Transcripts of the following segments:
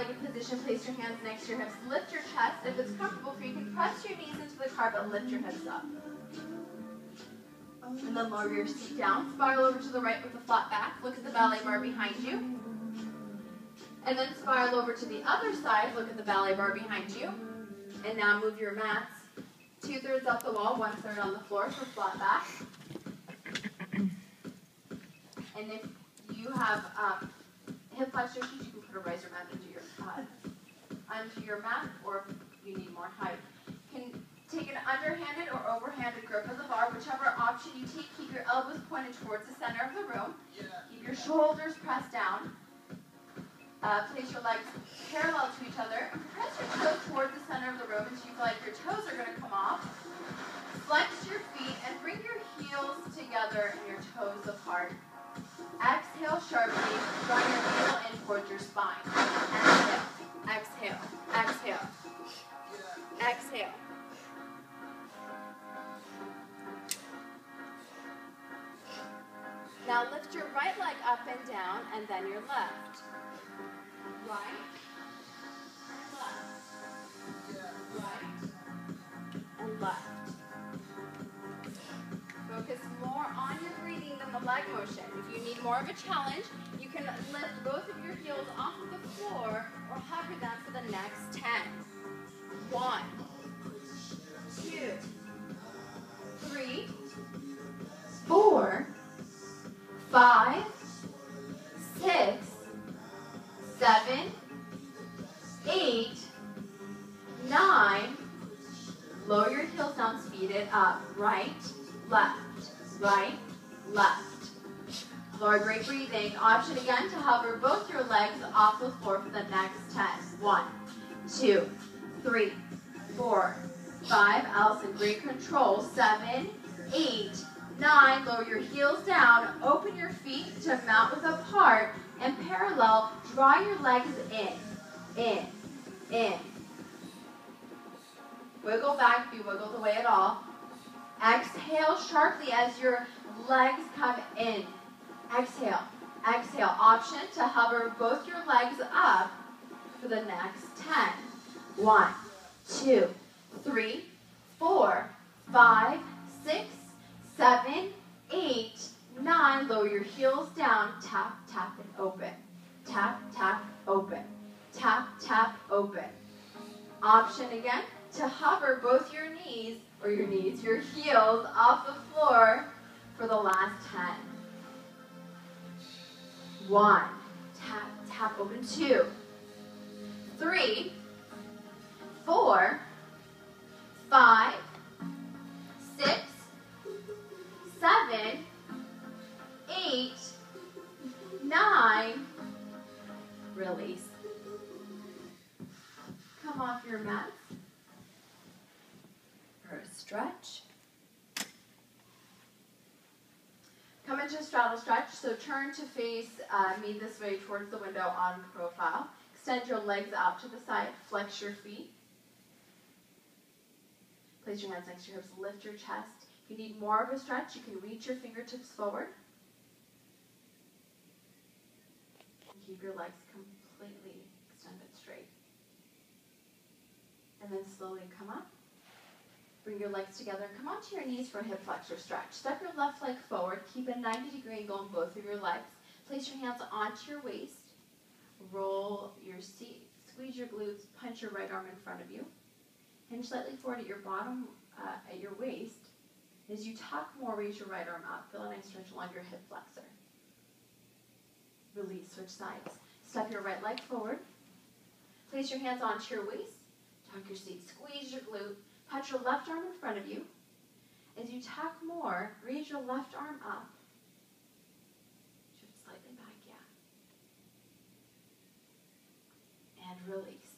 cross-legged position, place your hands next to your hips. Lift your chest. If it's comfortable for you, you can press your knees into the carpet, lift your hips up. And then lower your seat down. Spiral over to the right with a flat back. Look at the ballet bar behind you. And then spiral over to the other side. Look at the ballet bar behind you. And now move your mats two-thirds up the wall, one-third on the floor for flat back. And if you have um, hip flexor onto your mat, or if you need more height. You can take an underhanded or overhanded grip of the bar, whichever option you take. Keep your elbows pointed towards the center of the room. Keep your shoulders pressed down. Uh, place your legs parallel to each other. and Press your toes towards the center of the room until you feel like your toes are going to come off. Flex your feet and bring your heels together and your toes apart. Exhale sharply. Draw your heel in towards your spine. Now lift your right leg up and down and then your left. Right. Left. Right. And left. Focus more on your breathing than the leg motion. If you need more of a challenge, you can lift both of your heels off of the floor or hover them for the next 10. One, two, three, four, five, six, seven, eight, nine. Lower your heels down, speed it up. Right, left, right, left. Lord, great breathing. Option again to hover both your legs off the floor for the next 10. One, two, three, four, five. Allison, great control. Seven, eight, nine. Lower your heels down. Open your feet to mount with apart and parallel. Draw your legs in, in, in. Wiggle back if you wiggled away at all. Exhale sharply as your legs come in. Exhale. Exhale. Option to hover both your legs up for the next 10. One, two, three, four, five, six, seven, eight, nine. Lower your heels down. Tap, tap, and open. Tap, tap, open. Tap, tap, open. Option again to hover both your knees, or your knees, your heels off the floor for the last 10. One, tap, tap, open. Two, three, four, five, six, seven, eight, nine. Release. Come off your mat for a stretch. Come into straddle stretch. So turn to face uh, me this way towards the window on profile. Extend your legs out to the side. Flex your feet. Place your hands next to your hips. Lift your chest. If you need more of a stretch, you can reach your fingertips forward. Keep your legs completely extended straight. And then slowly come up. Bring your legs together and come onto your knees for a hip flexor stretch. Step your left leg forward. Keep a 90 degree angle on both of your legs. Place your hands onto your waist. Roll your seat. Squeeze your glutes. Punch your right arm in front of you. Hinge slightly forward at your bottom, uh, at your waist. As you tuck more, raise your right arm up. Feel a nice stretch along your hip flexor. Release. Switch sides. Step your right leg forward. Place your hands onto your waist. Tuck your seat. Squeeze your glute. Touch your left arm in front of you. As you tuck more, raise your left arm up. Shift slightly back, yeah. And release.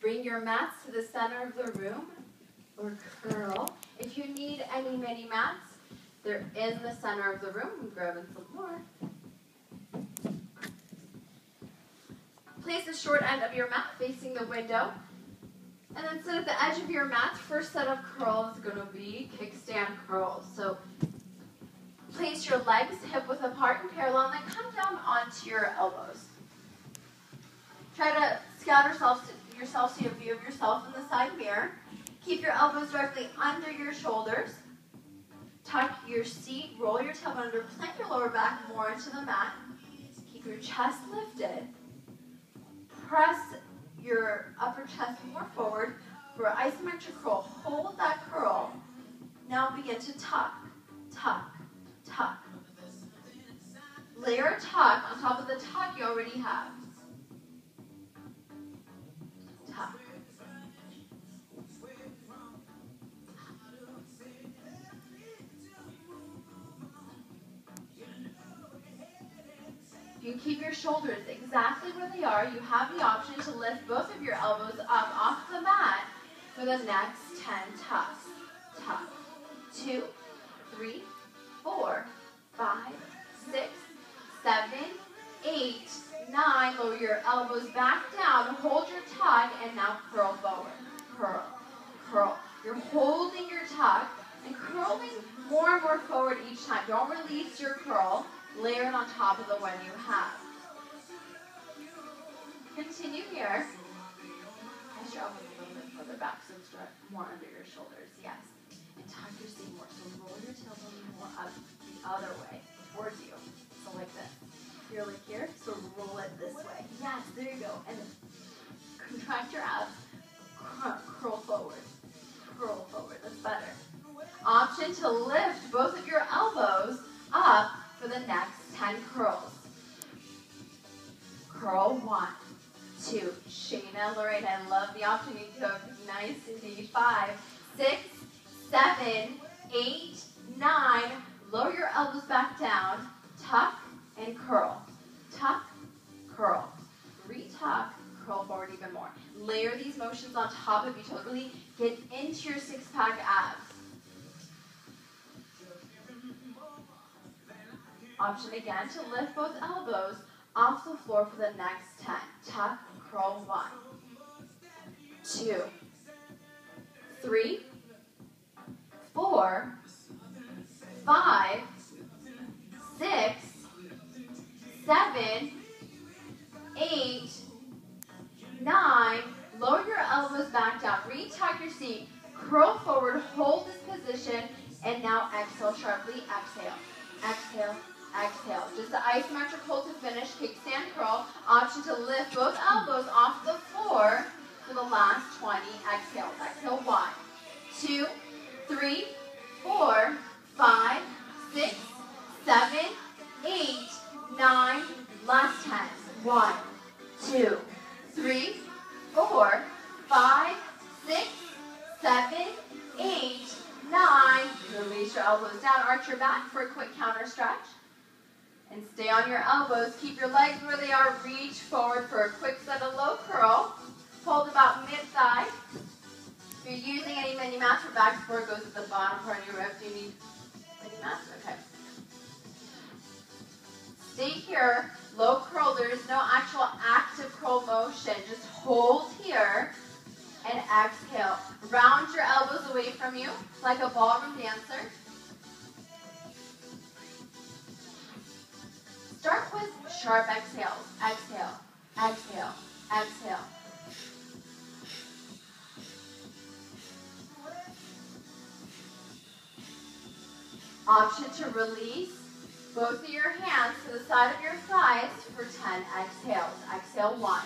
Bring your mats to the center of the room or curl. If you need any mini mats, they're in the center of the room. I'm grabbing some more. Place the short end of your mat facing the window. And then sit at the edge of your mat. First set of curls is going to be kickstand curls. So place your legs hip width apart and parallel and then come down onto your elbows. Try to scout yourself, yourself see a view of yourself in the side mirror. Keep your elbows directly under your shoulders. Tuck your seat, roll your tailbone under, plant your lower back more into the mat. Keep your chest lifted. Press your upper chest more forward for isometric curl. Hold that curl. Now begin to tuck, tuck, tuck. Layer a tuck on top of the tuck you already have. You keep your shoulders exactly where they are. You have the option to lift both of your elbows up off the mat for the next 10 tucks. Tuck. Two, three, four, five, six, seven, eight, nine. Lower your elbows back down. Hold your tuck and now curl forward. Curl, curl. You're holding your tuck and curling more and more forward each time. Don't release your curl. Layer it on top of the one you have. Continue here. Press your elbows a little bit further back so it's more under your shoulders. Yes. And tuck your seat more. So roll your tailbone more up the other way towards you. So like this. You're like here, so roll it this way. Yes, there you go. And contract your abs. Curl forward. Curl forward. That's better. Option to lift both of your elbows the next 10 curls. Curl one, two. Shayna, Lorraine, I love the opportunity to go nice indeed. Five, six, seven, eight, nine. Lower your elbows back down. Tuck and curl. Tuck, curl. Retuck, curl forward even more. Layer these motions on top of each other. Really get into your six-pack abs. Option again to lift both elbows off the floor for the next 10. Tuck, curl, one, two, three, four, five, six, seven, eight, nine. Lower your elbows back down. Retuck your seat. Curl forward. Hold this position. And now exhale sharply. Exhale. Exhale. Exhale. Just the isometric hold to finish. Kickstand curl. Option to lift both elbows off the floor for the last 20 exhale. Exhale. One, two, three, four, five, six, seven, eight, nine, last 10. One, two, three, four, five, six, seven, eight, nine. Release your elbows down. Arch your back for a quick counter stretch. And stay on your elbows. Keep your legs where they are. Reach forward for a quick set of low curl. Hold about mid-thigh. If you're using any mini mats for back support, goes to the bottom part of your ribs. Do you need mini mats? Okay. Stay here. Low curl. There is no actual active curl motion. Just hold here and exhale. Round your elbows away from you like a ballroom dancer. Start with sharp exhales. Exhale, exhale, exhale. Option to release both of your hands to the side of your thighs for 10 exhales. Exhale, one,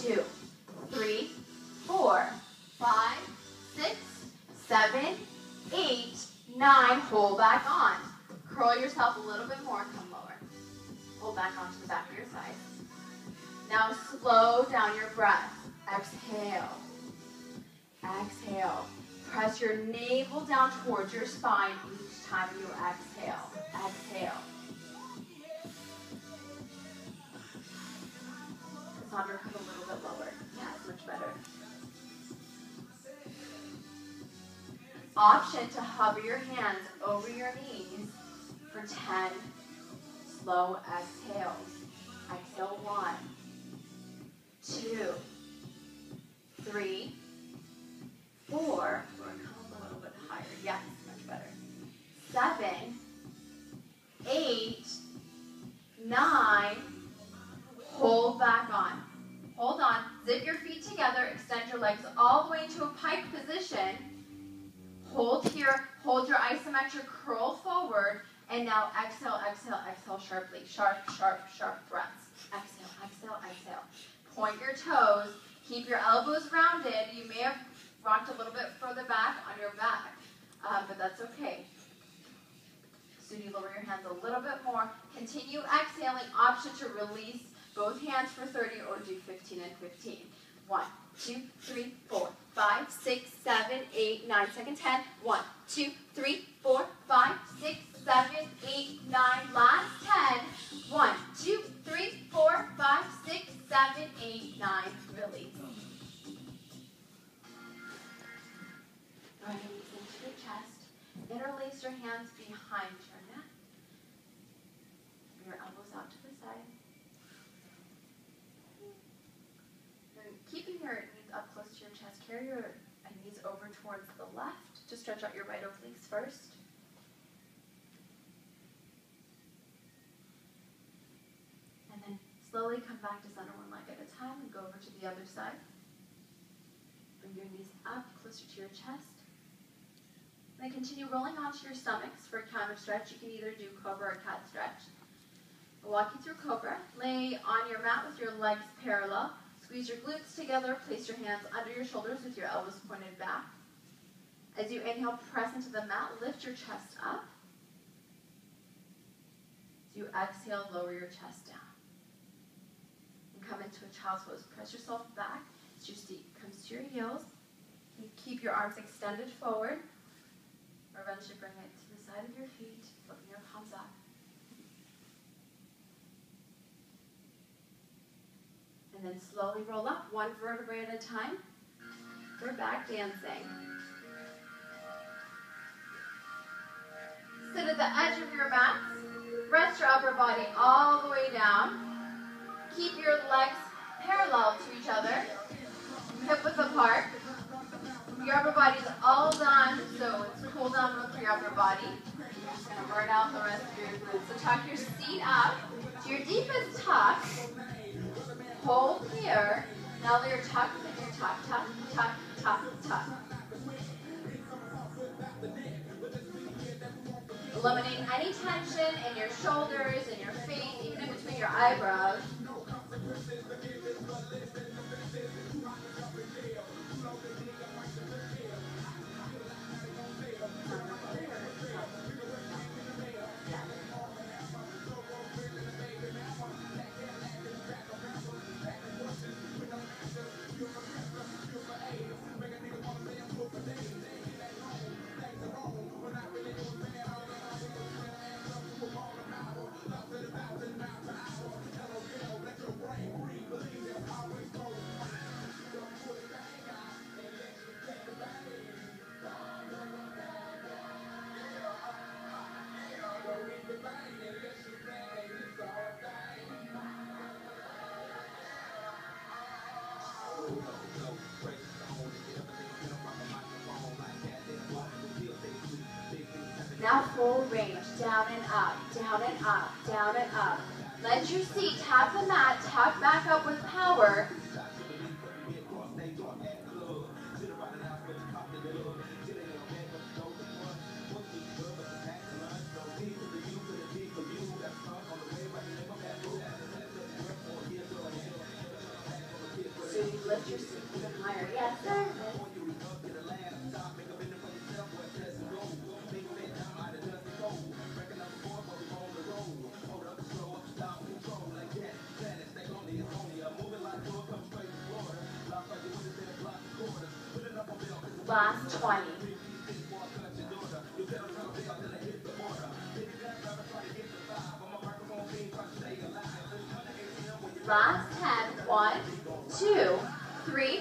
two, three, four, five, six, seven, eight, nine. Hold back on. Curl yourself a little bit more. Hold back onto the back of your side. Now slow down your breath. Exhale. Exhale. Press your navel down towards your spine each time you exhale. Exhale. Cassandra, come a little bit lower. Yes, much better. Option to hover your hands over your knees for 10 slow exhales. Exhale one, two, three, four. We're going to come a little bit higher. Yes, much better. Seven, eight, nine. Hold back on. Hold on. Zip your feet together. Extend your legs all the way into a pike position. Hold here. Hold your isometric curl forward. And now exhale sharply. Sharp, sharp, sharp breaths. Exhale, exhale, exhale. Point your toes. Keep your elbows rounded. You may have rocked a little bit further back on your back, uh, but that's okay. So you lower your hands a little bit more. Continue exhaling. Option to release both hands for 30 or do 15 and 15. One, two, three, four, five, six, seven, eight, nine. Second 10. One, two, three, four, five, six, seven, eight, nine. Last 10. One, two, three, four, five, six, seven, eight, nine. Release. Right into your chest. Interlace your hands behind your neck. Your elbows out to the side. Keeping your knees up close to your chest, carry your knees over towards the left. to stretch out your right obliques first. And then slowly come back to center one leg at a time and go over to the other side. Bring your knees up closer to your chest. Then continue rolling onto your stomachs for a counter stretch. You can either do cobra or cat stretch. I'll walk you through cobra. Lay on your mat with your legs parallel. Squeeze your glutes together. Place your hands under your shoulders with your elbows pointed back. As you inhale, press into the mat. Lift your chest up. As you exhale, lower your chest down. Come into a child's pose. Press yourself back as your seat comes to your heels. You keep your arms extended forward. Or eventually bring it to the side of your feet, flipping your palms up. And then slowly roll up, one vertebrae at a time. We're back dancing. Sit at the edge of your mat. Rest your upper body all the way down. Keep your legs parallel to each other, hip width apart. Your upper body is all done, so it's cool down for your upper body. You're just gonna burn out the rest of your glutes. So tuck your seat up to your deepest tuck. Hold here. Now that you're tucked, and your tuck, tuck, tuck, tuck, tuck. Eliminate any tension in your shoulders, in your face, even in between your eyebrows. Now full range, down and up, down and up, down and up. Let your seat tap the mat, tap back up with power. Lift your seat even higher. Yes, sir. Last 10. One, two, three,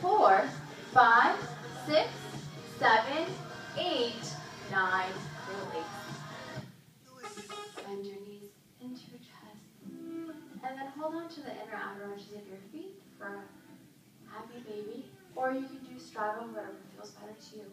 four, five, six, seven, eight, nine. Release. Bend your knees into your chest. And then hold on to the inner outer edges of your feet for a happy baby. Or you can do straddle, whatever feels better to you.